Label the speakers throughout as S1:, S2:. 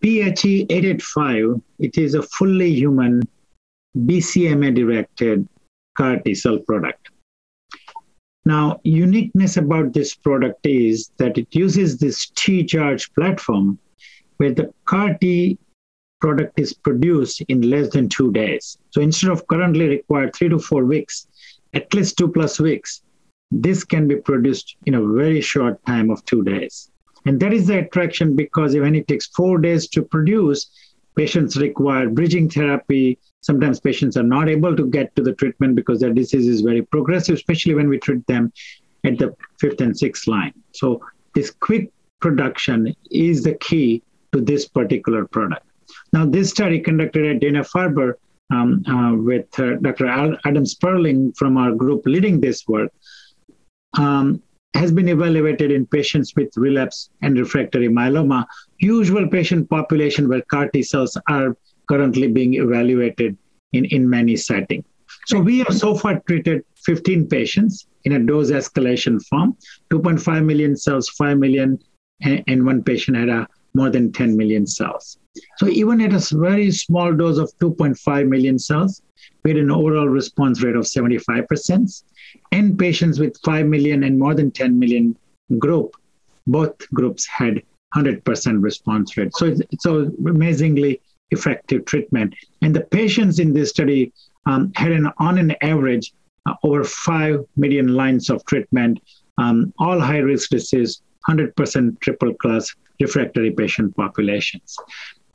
S1: PHE 885, it is a fully human BCMA directed CAR T cell product. Now, uniqueness about this product is that it uses this T-charge platform where the CAR T product is produced in less than two days. So instead of currently required three to four weeks, at least two plus weeks, this can be produced in a very short time of two days. And that is the attraction because when it takes four days to produce, patients require bridging therapy. Sometimes patients are not able to get to the treatment because their disease is very progressive, especially when we treat them at the fifth and sixth line. So, this quick production is the key to this particular product. Now, this study conducted at Dana Farber um, uh, with uh, Dr. Adam Sperling from our group leading this work um, has been evaluated in patients with relapse and refractory myeloma, usual patient population where CAR T cells are currently being evaluated in, in many settings. So we have so far treated 15 patients in a dose escalation form, 2.5 million cells, 5 million, and, and one patient had a more than 10 million cells. So even at a very small dose of 2.5 million cells, we had an overall response rate of 75%. And patients with 5 million and more than 10 million group, both groups had 100% response rate. So it's, it's amazingly effective treatment. And the patients in this study um, had an on an average uh, over 5 million lines of treatment, um, all high risk disease, 100% triple class refractory patient populations.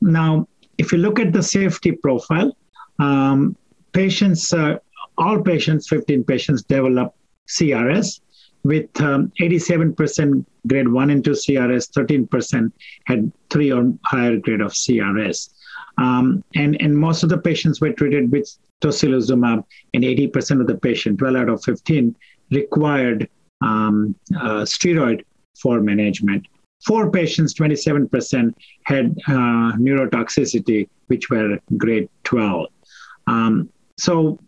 S1: Now, if you look at the safety profile, um, patients, uh, all patients, 15 patients develop CRS with um, 87% grade 1 and 2 CRS, 13% had 3 or higher grade of CRS. Um, and, and most of the patients were treated with tocilizumab, and 80% of the patients, 12 out of 15, required um, uh, steroid for management. Four patients, 27%, had uh, neurotoxicity, which were grade 12. Um, so,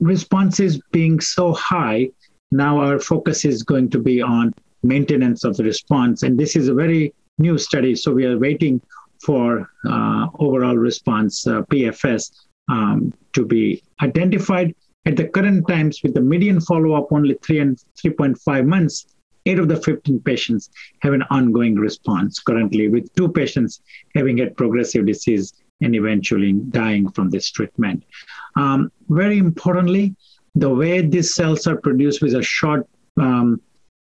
S1: responses being so high, now our focus is going to be on maintenance of the response. And this is a very new study, so we are waiting for uh, overall response, uh, PFS, um, to be identified. At the current times, with the median follow up only three and 3.5 months, eight of the 15 patients have an ongoing response currently, with two patients having had progressive disease and eventually dying from this treatment. Um, very importantly, the way these cells are produced with a short um,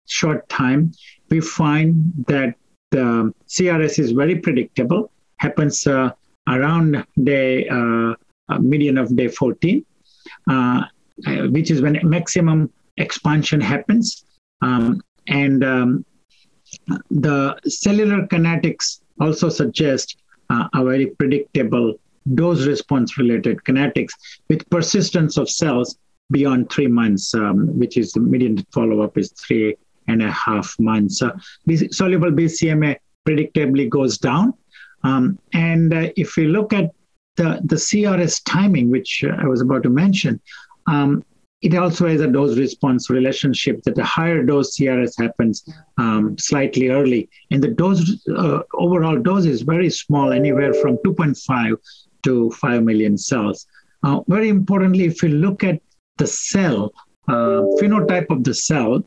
S1: short time, we find that the CRS is very predictable, happens uh, around day uh, median of day 14, uh, which is when maximum expansion happens. Um, and um, the cellular kinetics also suggest uh, a very predictable dose response related kinetics with persistence of cells beyond three months, um, which is the median follow up is three and a half months. Uh, soluble BCMA predictably goes down. Um, and uh, if we look at the, the CRS timing, which uh, I was about to mention, um, it also has a dose response relationship that the higher dose CRS happens um, slightly early. And the dose, uh, overall dose is very small, anywhere from 2.5 to 5 million cells. Uh, very importantly, if you look at the cell, uh, phenotype of the cell,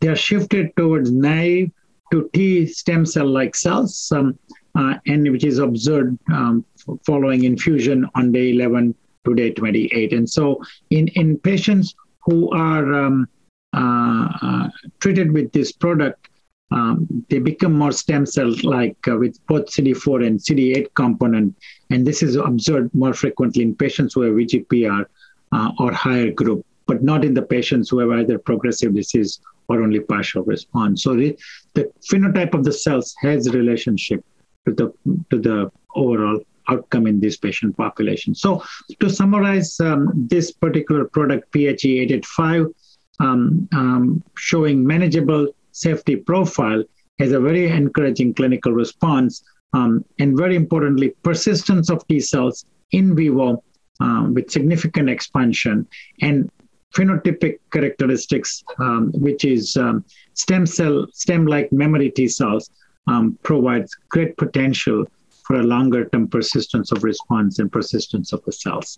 S1: they are shifted towards naive to T stem cell like cells, um, and which is observed um, following infusion on day 11 to day 28. And so, in, in patients who are um, uh, uh, treated with this product, um, they become more stem cell like uh, with both CD4 and CD8 component. And this is observed more frequently in patients who have VGPR uh, or higher group, but not in the patients who have either progressive disease or only partial response. So the, the phenotype of the cells has relationship to the to the overall outcome in this patient population. So, to summarize um, this particular product, PHE 885, um, um, showing manageable safety profile, has a very encouraging clinical response, um, and very importantly, persistence of T cells in vivo um, with significant expansion and phenotypic characteristics, um, which is stem cell, stem-like memory T cells, provides great potential for a longer term persistence of response and persistence of the cells.